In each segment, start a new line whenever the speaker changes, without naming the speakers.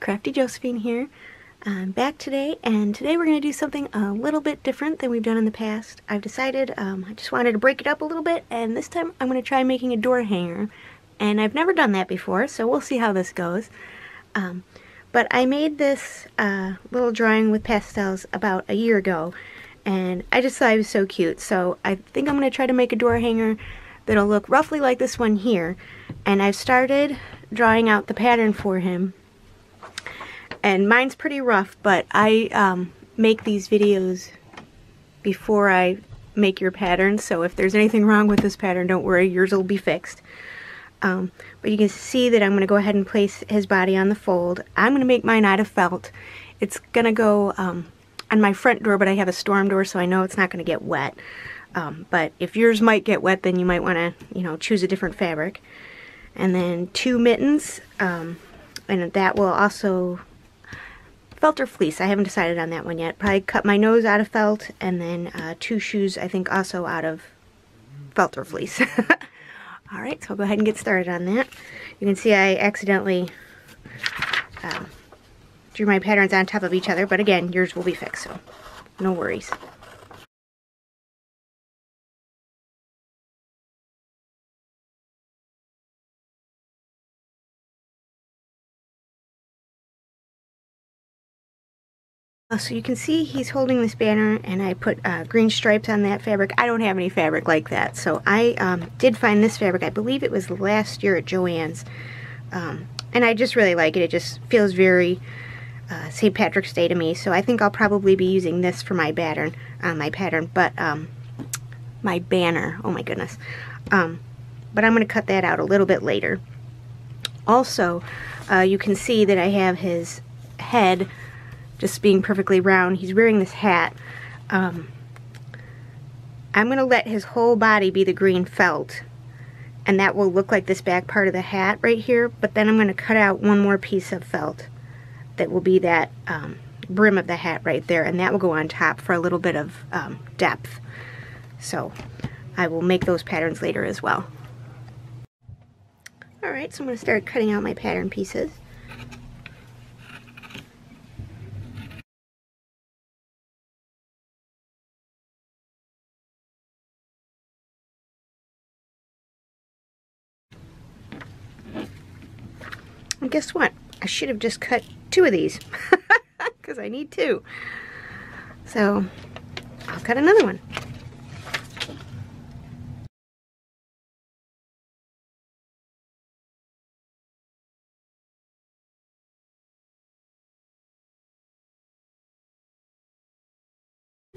Crafty Josephine here. I'm back today and today we're going to do something a little bit different than we've done in the past. I've decided um, I just wanted to break it up a little bit and this time I'm going to try making a door hanger and I've never done that before so we'll see how this goes. Um, but I made this uh, little drawing with pastels about a year ago and I just thought it was so cute so I think I'm going to try to make a door hanger that'll look roughly like this one here and I've started drawing out the pattern for him and mine's pretty rough, but I um, make these videos before I make your pattern, so if there's anything wrong with this pattern, don't worry, yours will be fixed. Um, but you can see that I'm going to go ahead and place his body on the fold. I'm going to make mine out of felt. It's going to go um, on my front door, but I have a storm door, so I know it's not going to get wet. Um, but if yours might get wet, then you might want to, you know, choose a different fabric. And then two mittens, um, and that will also felt or fleece. I haven't decided on that one yet. Probably cut my nose out of felt and then uh, two shoes I think also out of felt or fleece. Alright, so I'll go ahead and get started on that. You can see I accidentally um, drew my patterns on top of each other, but again, yours will be fixed, so no worries. So you can see he's holding this banner and I put uh, green stripes on that fabric. I don't have any fabric like that. So I um, did find this fabric. I believe it was last year at Joann's. Um, and I just really like it. It just feels very uh, St. Patrick's Day to me. So I think I'll probably be using this for my pattern. Uh, my pattern, but um, my banner. Oh my goodness. Um, but I'm going to cut that out a little bit later. Also, uh, you can see that I have his head just being perfectly round. He's wearing this hat. Um, I'm going to let his whole body be the green felt and that will look like this back part of the hat right here but then I'm going to cut out one more piece of felt that will be that um, brim of the hat right there and that will go on top for a little bit of um, depth so I will make those patterns later as well alright so I'm going to start cutting out my pattern pieces And guess what? I should have just cut two of these because I need two. So I'll cut another one.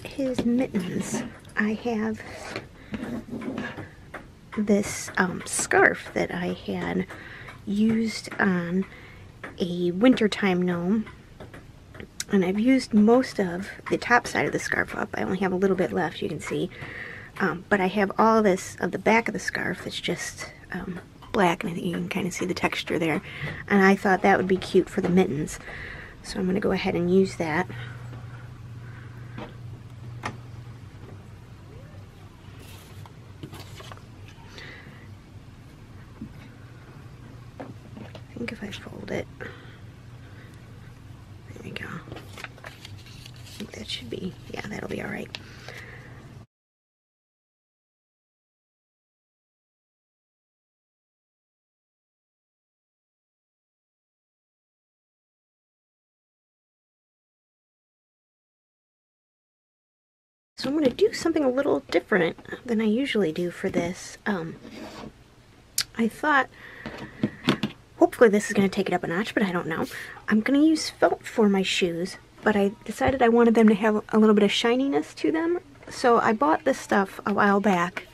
His mittens, I have this um, scarf that I had used on a wintertime gnome. And I've used most of the top side of the scarf up. I only have a little bit left, you can see. Um, but I have all this of the back of the scarf that's just um, black, and I think you can kind of see the texture there. And I thought that would be cute for the mittens. So I'm going to go ahead and use that. think if I fold it, there we go. I think that should be, yeah, that'll be all right. So I'm going to do something a little different than I usually do for this. Um, I thought Hopefully this is going to take it up a notch, but I don't know. I'm going to use felt for my shoes, but I decided I wanted them to have a little bit of shininess to them. So I bought this stuff a while back,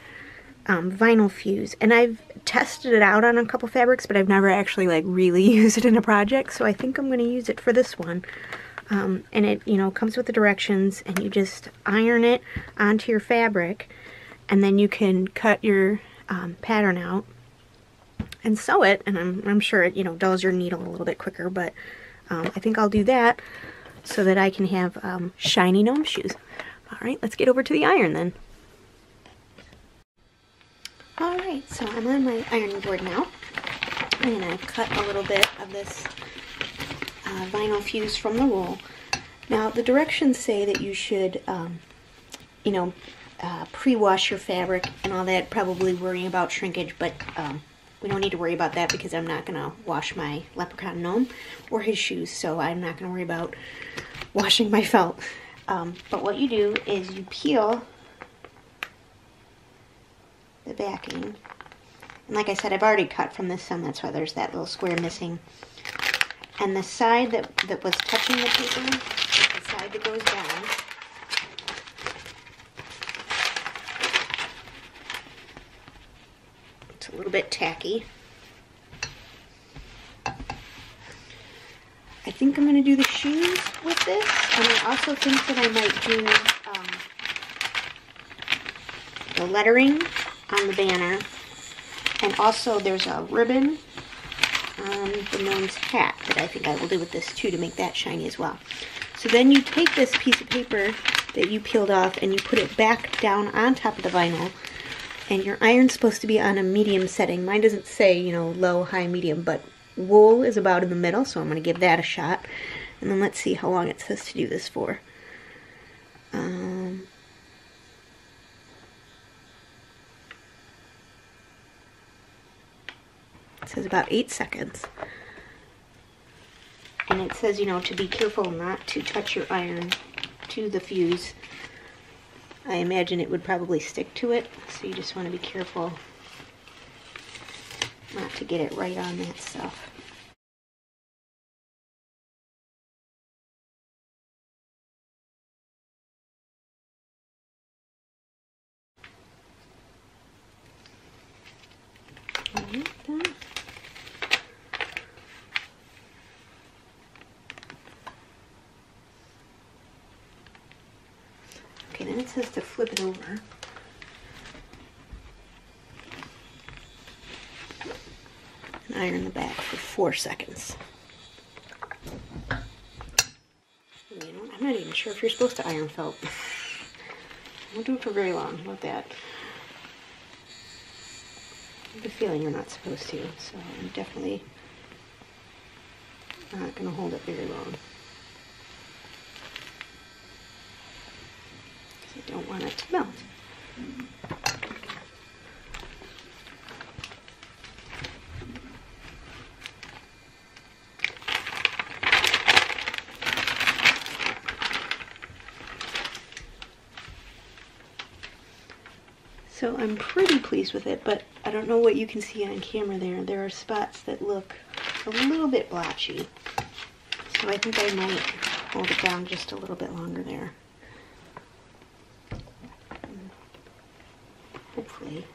um, Vinyl Fuse, and I've tested it out on a couple fabrics, but I've never actually like really used it in a project, so I think I'm going to use it for this one. Um, and it, you know, comes with the directions, and you just iron it onto your fabric, and then you can cut your um, pattern out and sew it, and I'm, I'm sure it, you know, dulls your needle a little bit quicker, but um, I think I'll do that so that I can have um, shiny gnome shoes. Alright, let's get over to the iron then. Alright, so I'm on my ironing board now, and I've cut a little bit of this uh, vinyl fuse from the roll. Now the directions say that you should, um, you know, uh, pre-wash your fabric and all that, probably worrying about shrinkage, but um, we don't need to worry about that because I'm not going to wash my leprechaun gnome or his shoes, so I'm not going to worry about washing my felt. Um, but what you do is you peel the backing. And like I said, I've already cut from this some, that's why there's that little square missing. And the side that, that was touching the paper the side that goes down. It's a little bit tacky. I think I'm going to do the shoes with this, and I also think that I might do um, the lettering on the banner, and also there's a ribbon on the gnome's hat that I think I will do with this too to make that shiny as well. So then you take this piece of paper that you peeled off and you put it back down on top of the vinyl, and your iron's supposed to be on a medium setting. Mine doesn't say, you know, low, high, medium, but wool is about in the middle, so I'm going to give that a shot. And then let's see how long it says to do this for. Um, it says about eight seconds. And it says, you know, to be careful not to touch your iron to the fuse. I imagine it would probably stick to it, so you just want to be careful not to get it right on that stuff. Okay, then it says to flip it over. And iron the back for four seconds. You know, I'm not even sure if you're supposed to iron felt. Don't do it for very long. About that? I have a feeling you're not supposed to, so I'm definitely not going to hold it very long. Because I don't want it to melt. So I'm pretty pleased with it, but I don't know what you can see on camera there. There are spots that look a little bit blotchy. So I think I might hold it down just a little bit longer there. Hopefully.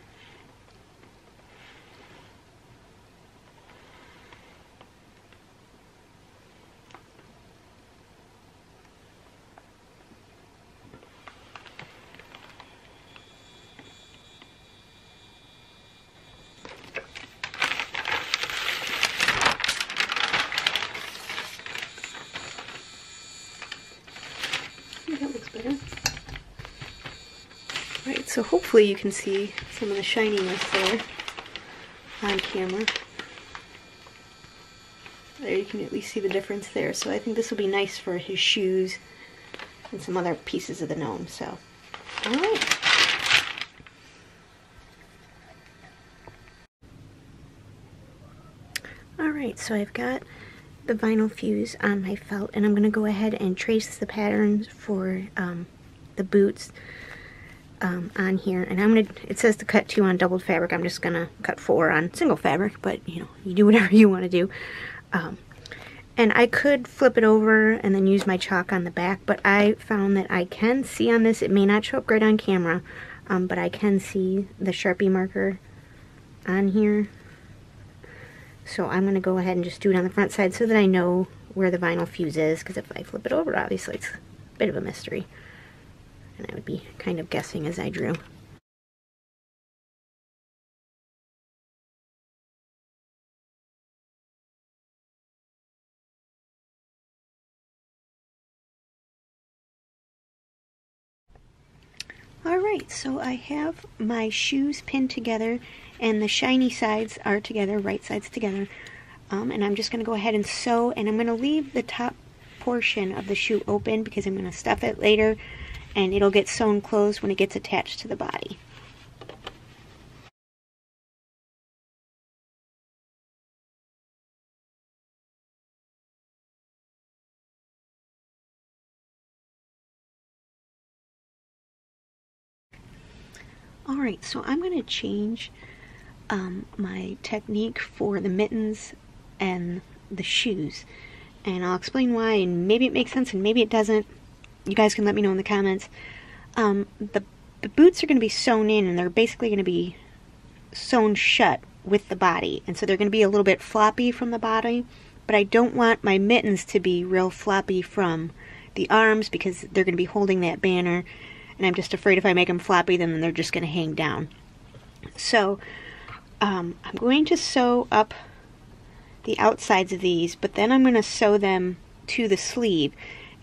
that looks better. Right, so hopefully you can see some of the shininess there on camera. There you can at least see the difference there. So I think this will be nice for his shoes and some other pieces of the gnome. So, alright. Alright, so I've got the vinyl fuse on my felt and I'm going to go ahead and trace the patterns for um, the boots um, on here and I'm to, it says to cut two on doubled fabric, I'm just to cut four on single fabric, but you know, you do whatever you want to do. Um, and I could flip it over and then use my chalk on the back, but I found that I can see on this, it may not show up great on camera, um, but I can see the Sharpie marker on here so I'm to go ahead and just do it on the front side so that I know where the vinyl fuse is, because if I flip it over, obviously it's a bit of a mystery. And I would be kind of guessing as I drew. Alright, so I have my shoes pinned together and the shiny sides are together, right sides together. Um, and I'm just going to go ahead and sew, and I'm going to leave the top portion of the shoe open because I'm going to stuff it later, and it'll get sewn closed when it gets attached to the body. Alright, so I'm going to change um, my technique for the mittens and the shoes. And I'll explain why, and maybe it makes sense and maybe it doesn't. You guys can let me know in the comments. Um, the, the boots are going to be sewn in and they're basically going to be sewn shut with the body. And so they're going to be a little bit floppy from the body. But I don't want my mittens to be real floppy from the arms because they're going to be holding that banner and I'm just afraid if I make them floppy then they're just going to hang down. So um, I'm going to sew up the outsides of these, but then I'm going to sew them to the sleeve.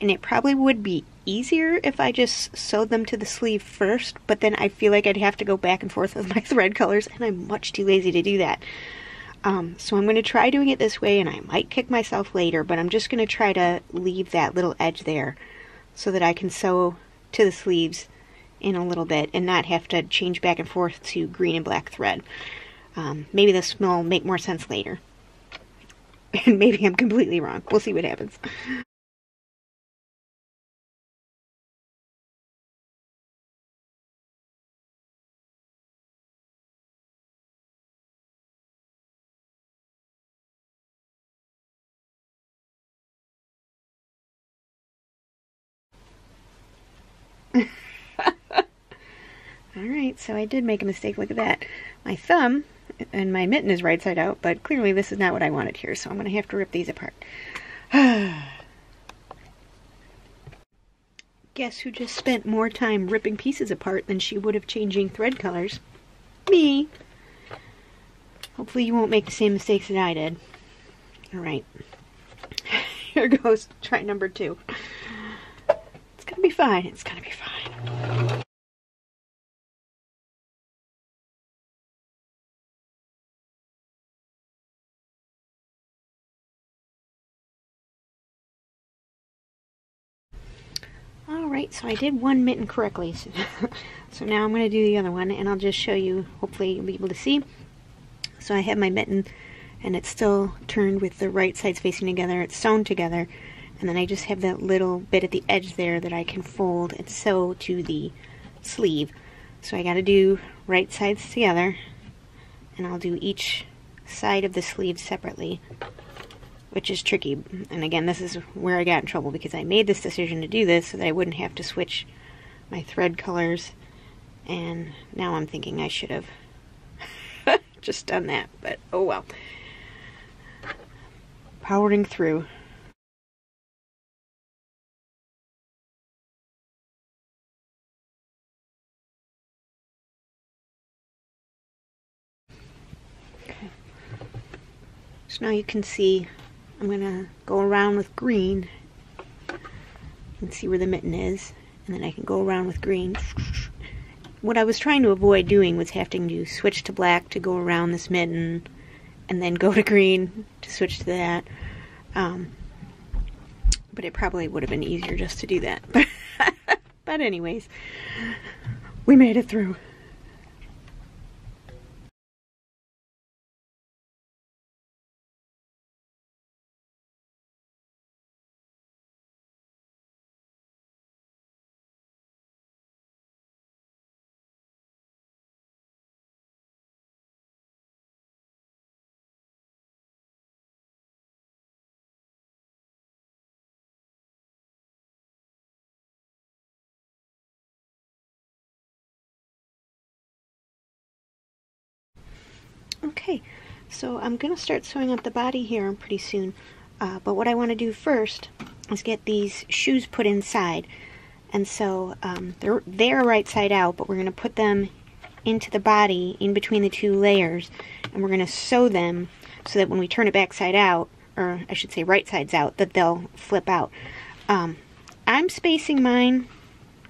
And it probably would be easier if I just sewed them to the sleeve first, but then I feel like I'd have to go back and forth with my thread colors, and I'm much too lazy to do that. Um, so I'm going to try doing it this way, and I might kick myself later, but I'm just going to try to leave that little edge there so that I can sew to the sleeves in a little bit and not have to change back and forth to green and black thread. Um, maybe this will make more sense later. And maybe I'm completely wrong. We'll see what happens. Alright, so I did make a mistake. Look at that. My thumb and my mitten is right side out, but clearly this is not what I wanted here, so I'm going to have to rip these apart. Guess who just spent more time ripping pieces apart than she would have changing thread colors? Me! Hopefully you won't make the same mistakes that I did. Alright. Here goes try number two. It's gonna be fine. It's gonna be fine. So I did one mitten correctly. So, so now I'm going to do the other one, and I'll just show you, hopefully you'll be able to see. So I have my mitten, and it's still turned with the right sides facing together. It's sewn together, and then I just have that little bit at the edge there that I can fold and sew to the sleeve. So I got to do right sides together, and I'll do each side of the sleeve separately which is tricky. And again, this is where I got in trouble because I made this decision to do this so that I wouldn't have to switch my thread colors. And now I'm thinking I should have just done that, but oh well. Powering through. So now you can see I'm going to go around with green and see where the mitten is. And then I can go around with green. What I was trying to avoid doing was having to switch to black to go around this mitten and then go to green to switch to that. Um, but it probably would have been easier just to do that. but anyways, we made it through. Okay, so I'm going to start sewing up the body here pretty soon. Uh, but what I want to do first is get these shoes put inside. And so um, they're, they're right side out, but we're going to put them into the body in between the two layers. And we're going to sew them so that when we turn it back side out, or I should say right sides out, that they'll flip out. Um, I'm spacing mine,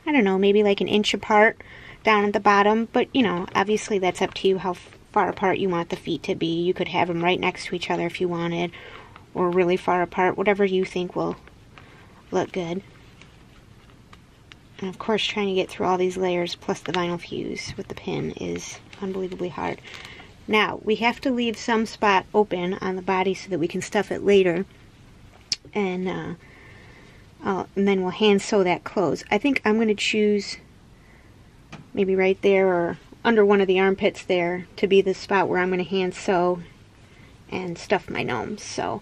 I don't know, maybe like an inch apart down at the bottom. But, you know, obviously that's up to you how far apart you want the feet to be. You could have them right next to each other if you wanted, or really far apart, whatever you think will look good. And of course, trying to get through all these layers plus the vinyl fuse with the pin is unbelievably hard. Now, we have to leave some spot open on the body so that we can stuff it later. And, uh, and then we'll hand sew that close. I think I'm going to choose maybe right there or under one of the armpits there to be the spot where I'm going to hand sew and stuff my gnomes. So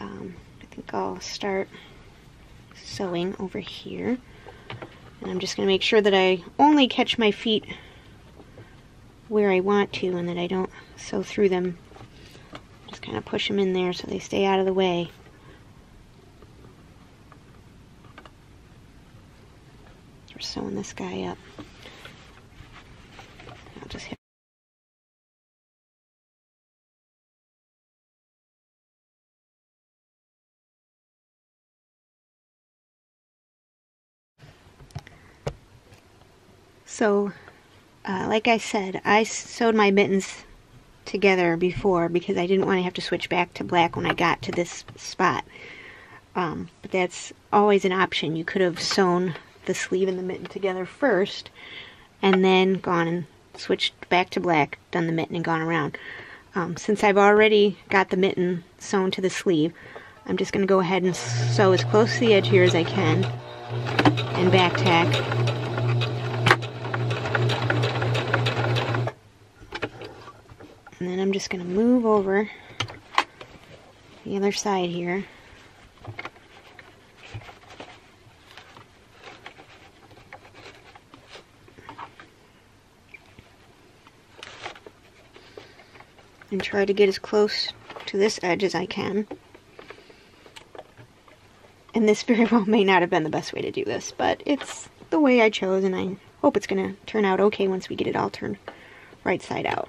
um, I think I'll start sewing over here. And I'm just going to make sure that I only catch my feet where I want to and that I don't sew through them. Just kind of push them in there so they stay out of the way. We're sewing this guy up. So, uh, like I said, I sewed my mittens together before because I didn't want to have to switch back to black when I got to this spot. Um, but that's always an option. You could have sewn the sleeve and the mitten together first and then gone and switched back to black, done the mitten and gone around. Um, since I've already got the mitten sewn to the sleeve, I'm just going to go ahead and sew as close to the edge here as I can and back tack And then I'm just going to move over the other side here. And try to get as close to this edge as I can. And this very well may not have been the best way to do this, but it's the way I chose and I hope it's going to turn out okay once we get it all turned right side out.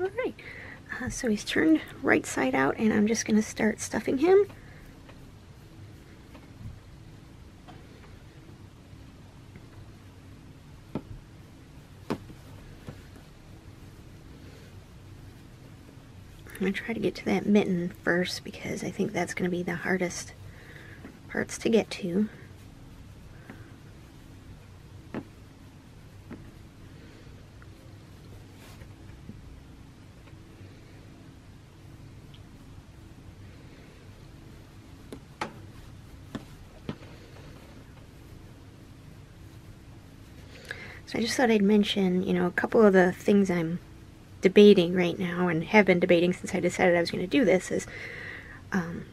Alright, uh, so he's turned right side out and I'm just going to start stuffing him. I'm to try to get to that mitten first because I think that's going to be the hardest parts to get to. So I just thought I'd mention, you know, a couple of the things I'm debating right now and have been debating since I decided I was going to do this is, um,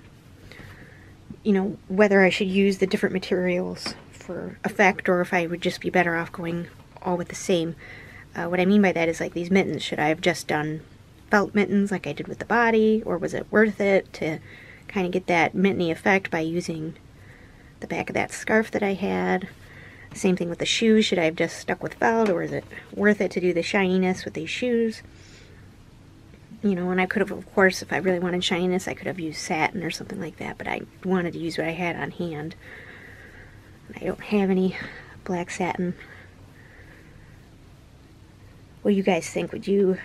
you know, whether I should use the different materials for effect or if I would just be better off going all with the same. Uh, what I mean by that is like these mittens, should I have just done felt mittens like I did with the body or was it worth it to kind of get that mitteny effect by using the back of that scarf that I had? Same thing with the shoes. Should I have just stuck with felt or is it worth it to do the shininess with these shoes? You know, and I could have, of course, if I really wanted shininess, I could have used satin or something like that, but I wanted to use what I had on hand. I don't have any black satin. What do you guys think? Would you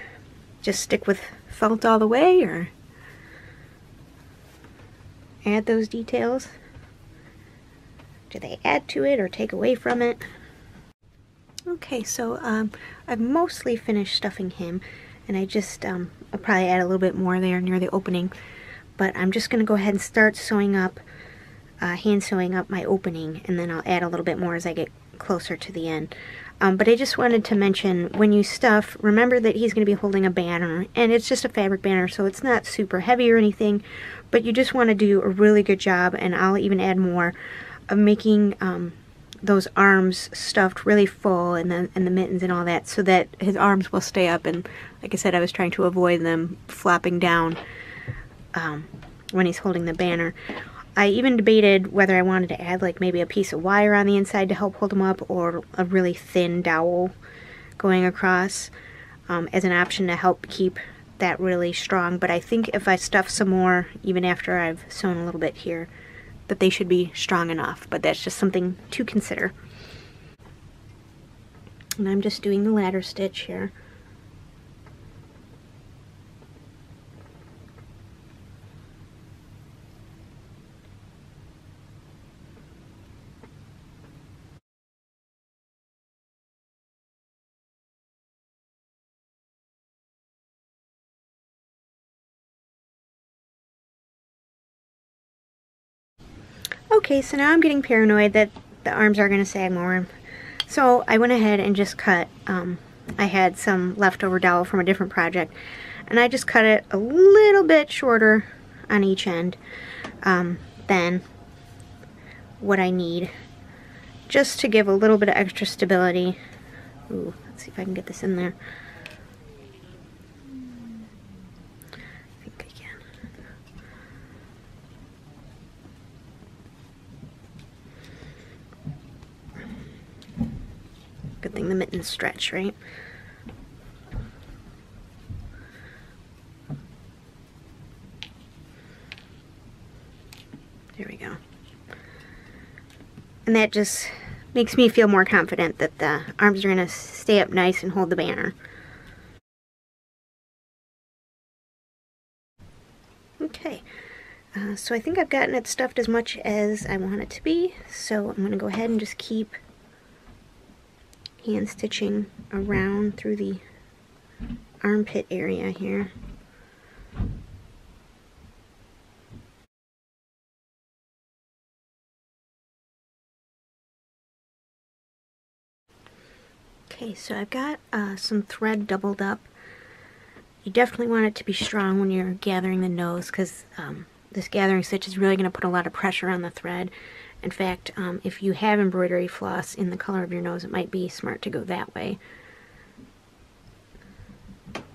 just stick with felt all the way or add those details? Do they add to it or take away from it? Okay, so um, I've mostly finished stuffing him, and I just, um, I'll probably add a little bit more there near the opening, but I'm just going to go ahead and start sewing up, uh, hand sewing up my opening, and then I'll add a little bit more as I get closer to the end. Um, but I just wanted to mention, when you stuff, remember that he's going to be holding a banner, and it's just a fabric banner, so it's not super heavy or anything, but you just want to do a really good job, and I'll even add more of making um, those arms stuffed really full and the, and the mittens and all that so that his arms will stay up and like I said I was trying to avoid them flopping down um, when he's holding the banner. I even debated whether I wanted to add like maybe a piece of wire on the inside to help hold him up or a really thin dowel going across um, as an option to help keep that really strong. But I think if I stuff some more, even after I've sewn a little bit here, that they should be strong enough. But that's just something to consider. And I'm just doing the ladder stitch here. Okay, so now I'm getting paranoid that the arms are going to sag more. So I went ahead and just cut, um, I had some leftover dowel from a different project, and I just cut it a little bit shorter on each end um, than what I need, just to give a little bit of extra stability. Ooh, let's see if I can get this in there. Good thing the mittens stretch, right? There we go. And that just makes me feel more confident that the arms are going to stay up nice and hold the banner. Okay, uh, so I think I've gotten it stuffed as much as I want it to be, so I'm going to go ahead and just keep hand stitching around through the armpit area here. Okay, so I've got uh, some thread doubled up. You definitely want it to be strong when you're gathering the nose because um, this gathering stitch is really going to put a lot of pressure on the thread. In fact, um, if you have embroidery floss in the color of your nose, it might be smart to go that way.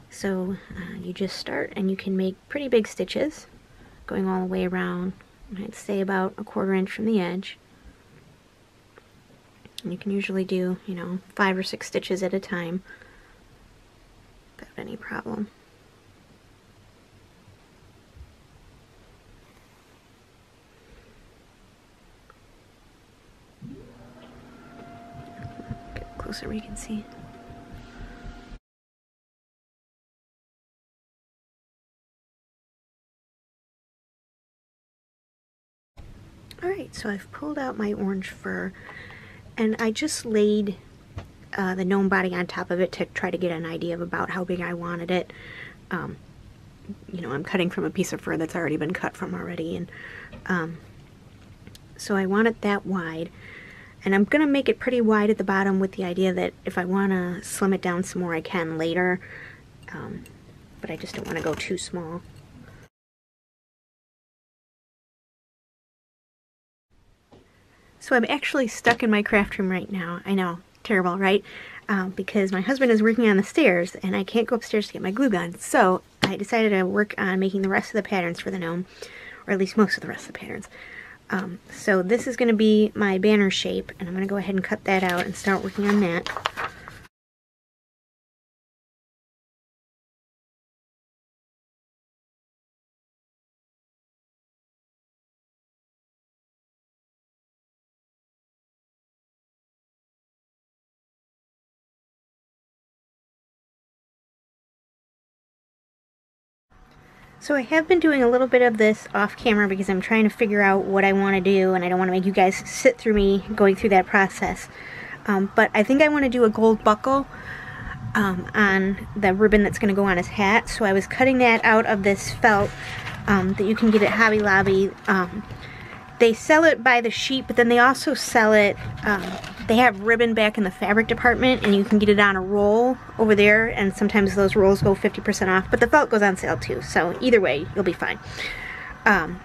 So uh, you just start and you can make pretty big stitches going all the way around. I'd say about a quarter inch from the edge. And you can usually do, you know, five or six stitches at a time without any problem. Closer you can see. Alright, so I've pulled out my orange fur and I just laid uh, the gnome body on top of it to try to get an idea of about how big I wanted it. Um, you know, I'm cutting from a piece of fur that's already been cut from already and um, so I want it that wide and I'm going to make it pretty wide at the bottom with the idea that if I want to slim it down some more, I can later. Um, but I just don't want to go too small. So I'm actually stuck in my craft room right now. I know, terrible, right? Um, because my husband is working on the stairs and I can't go upstairs to get my glue gun. So I decided to work on making the rest of the patterns for the gnome, or at least most of the rest of the patterns. Um, so this is going to be my banner shape, and I'm going to go ahead and cut that out and start working on that. So I have been doing a little bit of this off camera because I'm trying to figure out what I want to do and I don't want to make you guys sit through me going through that process. Um, but I think I want to do a gold buckle um, on the ribbon that's going to go on his hat. So I was cutting that out of this felt um, that you can get at Hobby Lobby. Um, they sell it by the sheet, but then they also sell it, um, they have ribbon back in the fabric department, and you can get it on a roll over there, and sometimes those rolls go 50% off, but the felt goes on sale too, so either way, you'll be fine. Um,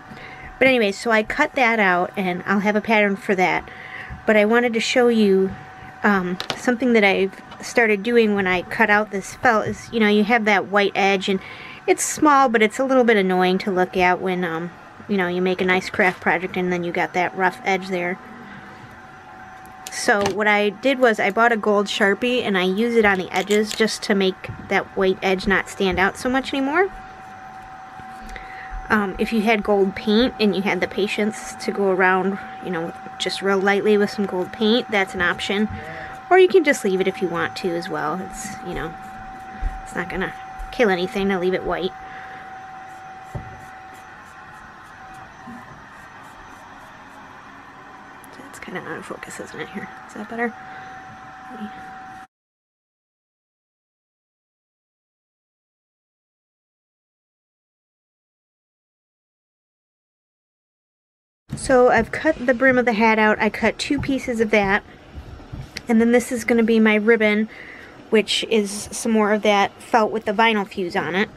but anyway, so I cut that out, and I'll have a pattern for that. but I wanted to show you um, something that I've started doing when I cut out this felt is, you know, you have that white edge and it's small, but it's a little bit annoying to look at when, um, you know, you make a nice craft project and then you got that rough edge there. So what I did was I bought a gold Sharpie and I use it on the edges just to make that white edge not stand out so much anymore. Um, if you had gold paint and you had the patience to go around, you know, just real lightly with some gold paint, that's an option. Or you can just leave it if you want to as well. It's, you know, it's not gonna kill anything to leave it white. Kind of out of focus, isn't it, here? Is that better? So I've cut the brim of the hat out. I cut two pieces of that. And then this is going to be my ribbon, which is some more of that felt with the vinyl fuse on it.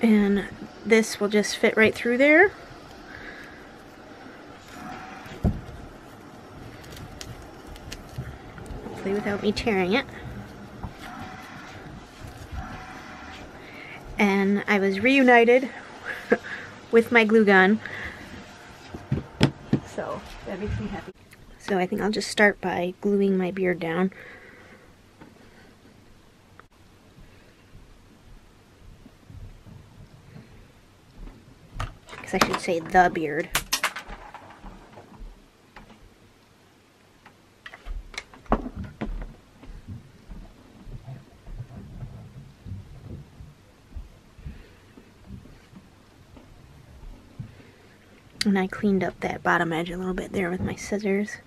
And this will just fit right through there. Hopefully without me tearing it. And I was reunited with my glue gun. So that makes me happy. So I think I'll just start by gluing my beard down. Guess I should say the beard. And I cleaned up that bottom edge a little bit there with my scissors.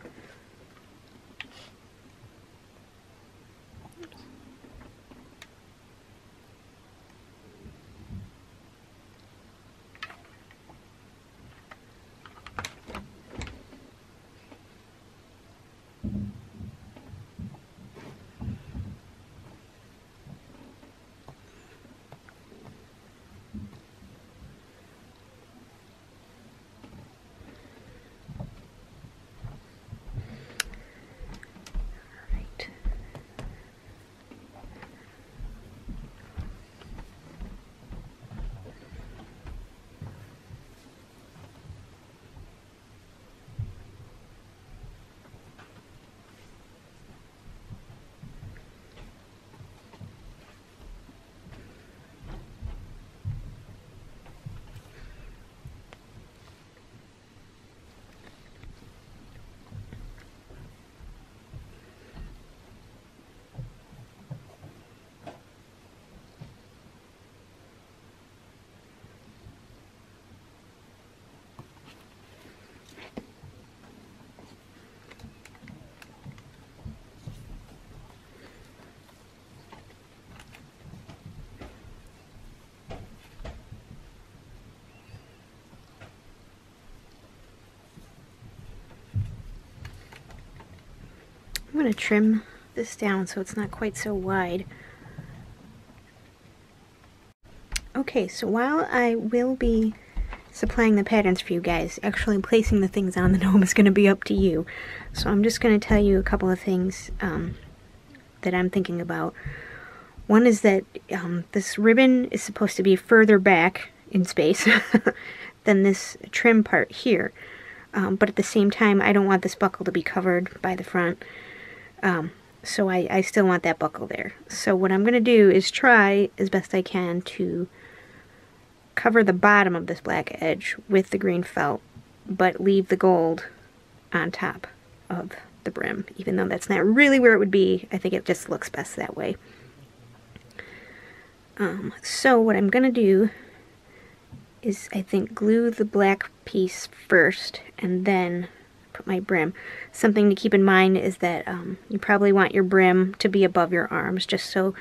I'm going to trim this down so it's not quite so wide. Okay, so while I will be supplying the patterns for you guys, actually placing the things on the gnome is going to be up to you. So I'm just going to tell you a couple of things um, that I'm thinking about. One is that um, this ribbon is supposed to be further back in space than this trim part here. Um, but at the same time, I don't want this buckle to be covered by the front. Um, so I, I still want that buckle there. So what I'm going to do is try as best I can to cover the bottom of this black edge with the green felt, but leave the gold on top of the brim. Even though that's not really where it would be, I think it just looks best that way. Um, so what I'm going to do is, I think, glue the black piece first and then put my brim. Something to keep in mind is that um, you probably want your brim to be above your arms just so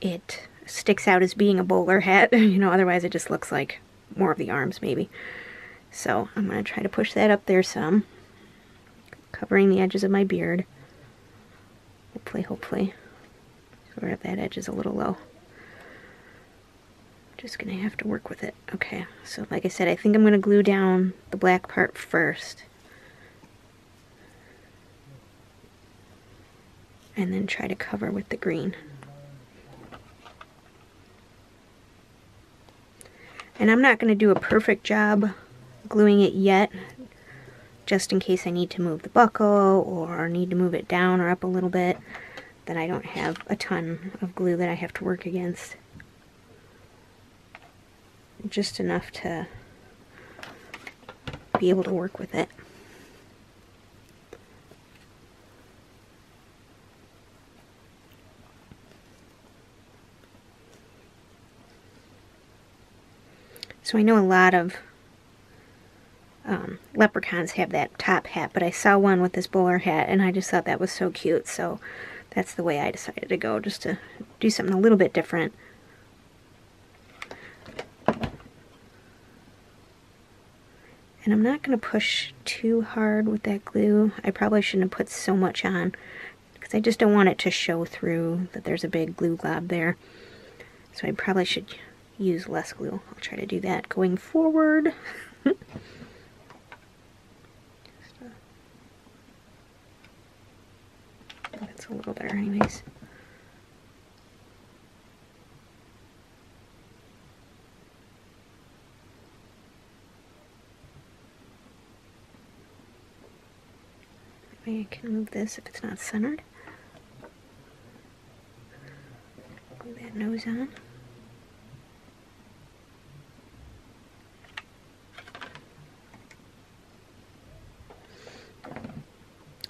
it sticks out as being a bowler hat. you know, otherwise it just looks like more of the arms maybe. So I'm going to try to push that up there some, covering the edges of my beard. Hopefully, hopefully. Sort of that edge is a little low. Just going to have to work with it. Okay, so like I said, I think I'm going to glue down the black part first and then try to cover with the green. And I'm not going to do a perfect job gluing it yet, just in case I need to move the buckle or need to move it down or up a little bit, then I don't have a ton of glue that I have to work against. Just enough to be able to work with it. So I know a lot of um, leprechauns have that top hat, but I saw one with this bowler hat and I just thought that was so cute. So that's the way I decided to go, just to do something a little bit different. And I'm not going to push too hard with that glue. I probably shouldn't have put so much on because I just don't want it to show through that there's a big glue glob there. So I probably should use less glue. I'll try to do that going forward. That's a little better anyways. I can move this if it's not centered. Glue that nose on.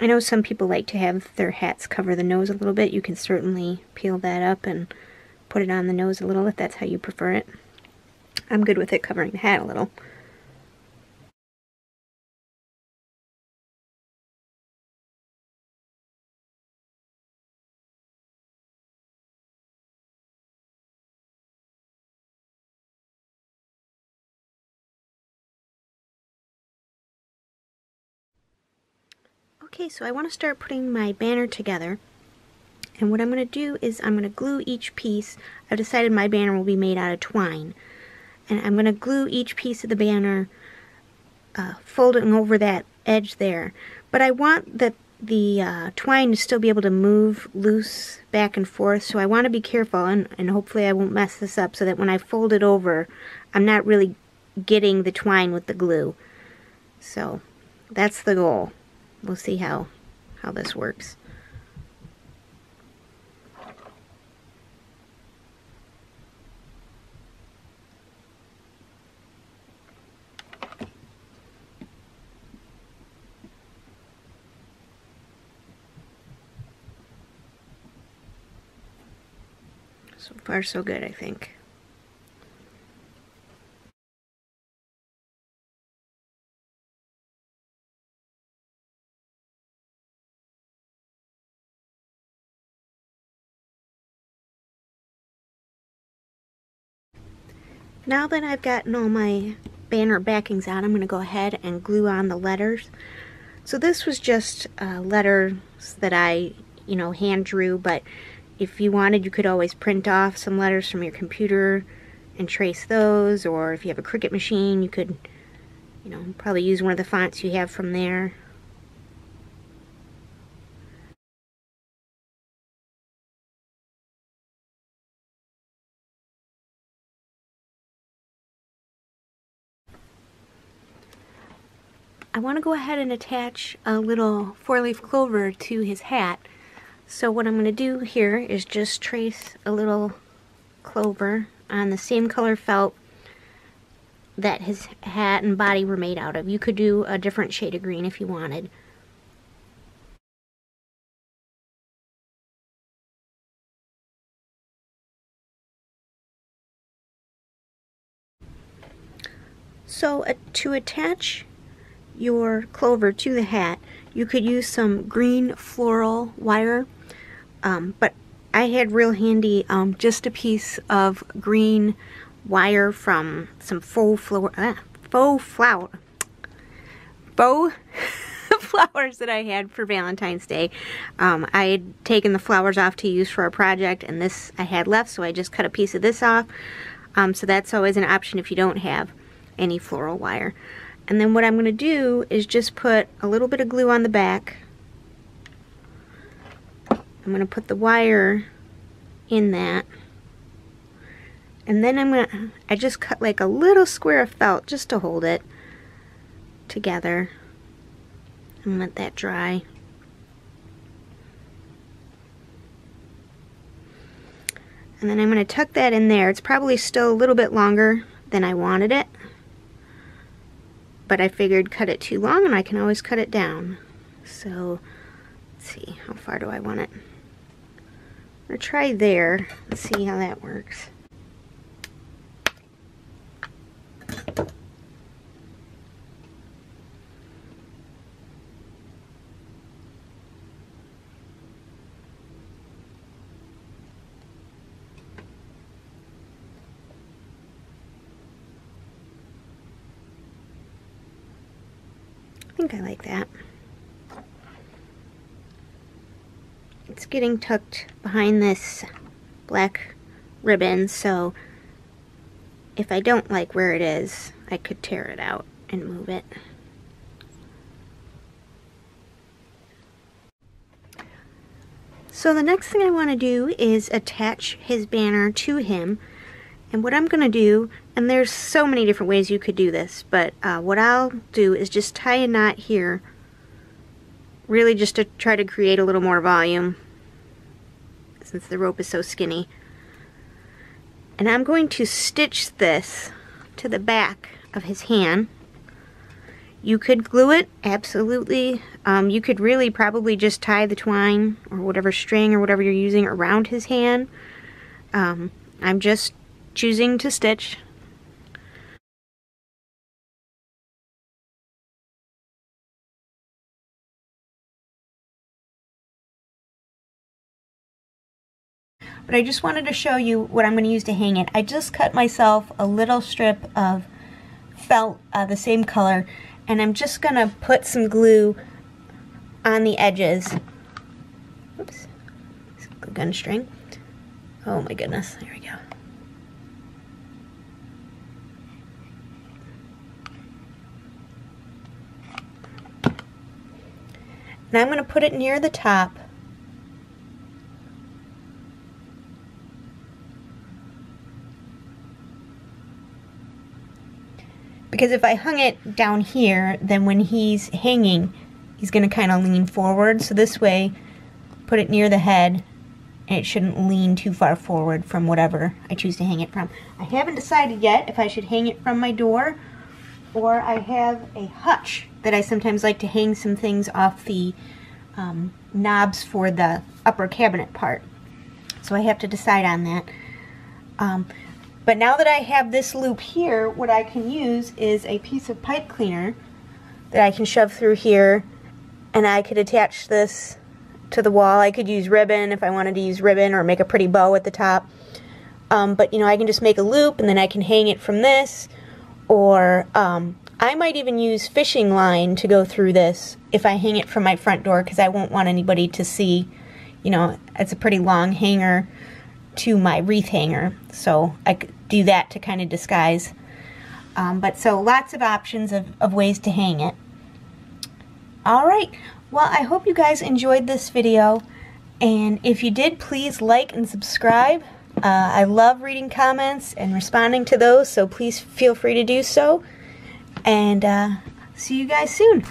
I know some people like to have their hats cover the nose a little bit. You can certainly peel that up and put it on the nose a little if that's how you prefer it. I'm good with it covering the hat a little. Okay, so I want to start putting my banner together. And what I'm going to do is I'm going to glue each piece. I've decided my banner will be made out of twine. And I'm going to glue each piece of the banner, uh, folding over that edge there. But I want the, the uh, twine to still be able to move loose back and forth. So I want to be careful, and, and hopefully I won't mess this up, so that when I fold it over, I'm not really getting the twine with the glue. So that's the goal we'll see how, how this works. So far so good, I think. Now that I've gotten all my banner backings out, I'm going to go ahead and glue on the letters. So this was just uh, letters that I, you know, hand drew, but if you wanted, you could always print off some letters from your computer and trace those, or if you have a Cricut machine, you could, you know, probably use one of the fonts you have from there. I want to go ahead and attach a little four-leaf clover to his hat. So what I'm going to do here is just trace a little clover on the same color felt that his hat and body were made out of. You could do a different shade of green if you wanted. So uh, to attach your clover to the hat, you could use some green floral wire, um, but I had real handy um, just a piece of green wire from some faux flower, ah, faux flower, faux flowers that I had for Valentine's Day. Um, I had taken the flowers off to use for a project, and this I had left, so I just cut a piece of this off. Um, so that's always an option if you don't have any floral wire. And then what I'm going to do is just put a little bit of glue on the back I'm going to put the wire in that. And then I'm going to, I just cut like a little square of felt just to hold it together and let that dry. And then I'm going to tuck that in there. It's probably still a little bit longer than I wanted it. But I figured cut it too long and I can always cut it down. So, let's see, how far do I want it? I'm to try there and see how that works. I think I like that. It's getting tucked behind this black ribbon, so if I don't like where it is, I could tear it out and move it. So the next thing I want to do is attach his banner to him. And what I'm going to do, and there's so many different ways you could do this, but uh, what I'll do is just tie a knot here, really just to try to create a little more volume, since the rope is so skinny. And I'm going to stitch this to the back of his hand. You could glue it, absolutely. Um, you could really probably just tie the twine or whatever string or whatever you're using around his hand. Um, I'm just choosing to stitch. But I just wanted to show you what I'm going to use to hang it. I just cut myself a little strip of felt uh, the same color and I'm just going to put some glue on the edges. Oops. Gun string. Oh my goodness. There we go. And I'm going to put it near the top. Because if I hung it down here, then when he's hanging, he's going to kind of lean forward. So this way, put it near the head, and it shouldn't lean too far forward from whatever I choose to hang it from. I haven't decided yet if I should hang it from my door or I have a hutch that I sometimes like to hang some things off the um, knobs for the upper cabinet part. So I have to decide on that. Um, but now that I have this loop here, what I can use is a piece of pipe cleaner that I can shove through here and I could attach this to the wall. I could use ribbon if I wanted to use ribbon or make a pretty bow at the top. Um, but you know, I can just make a loop and then I can hang it from this or um, I might even use fishing line to go through this if I hang it from my front door because I won't want anybody to see, you know, it's a pretty long hanger to my wreath hanger. So I could do that to kind of disguise. Um, but so lots of options of, of ways to hang it. All right, well, I hope you guys enjoyed this video. And if you did, please like and subscribe. Uh, I love reading comments and responding to those, so please feel free to do so. And uh, see you guys soon.